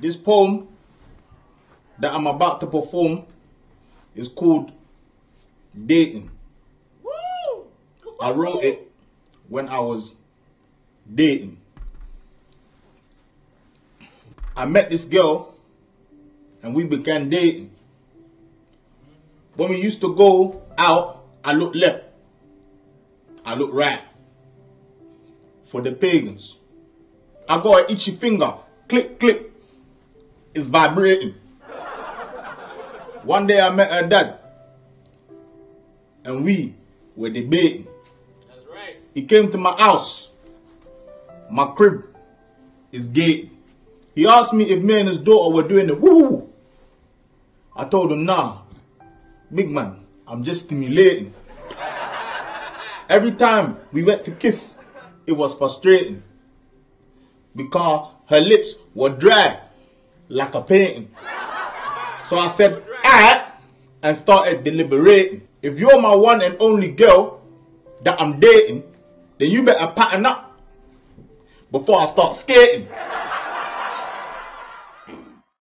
This poem that I'm about to perform is called Dating. I wrote it when I was dating. I met this girl and we began dating. When we used to go out, I looked left. I looked right. For the pagans. I got an itchy finger. Click, click. It's vibrating. One day I met her dad. And we were debating. That's right. He came to my house. My crib is gay. He asked me if me and his daughter were doing the woo. I told him, nah, big man, I'm just stimulating. Every time we went to kiss, it was frustrating. Because her lips were dry, like a painting. So I said, alright, and started deliberating. If you're my one and only girl that I'm dating, then you better pattern up before I start skating.